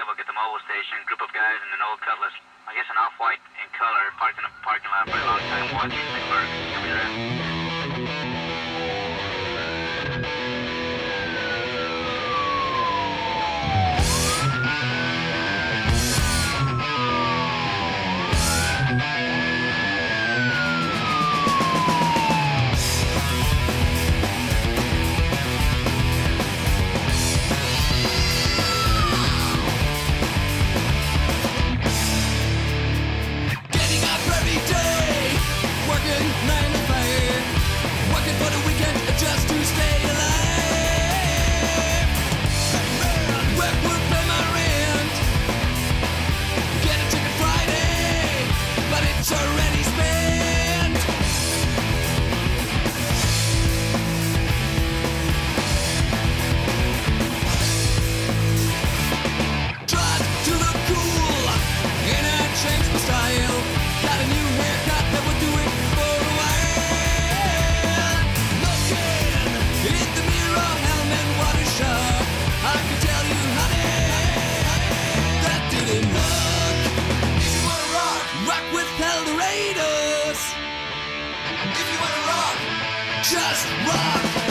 arrival at the mobile station, group of guys in an old cutlass. I guess an just rock.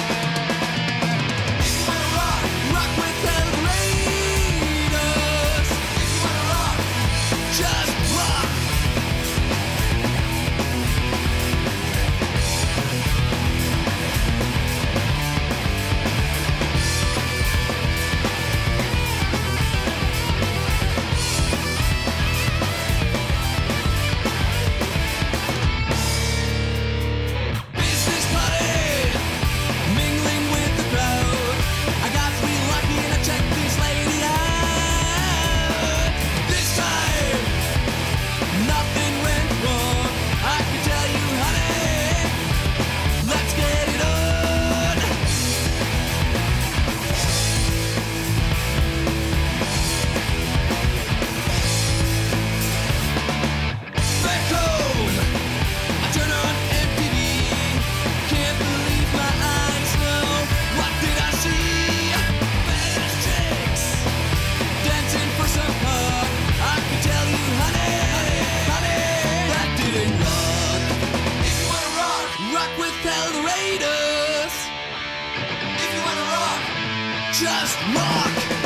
just mock.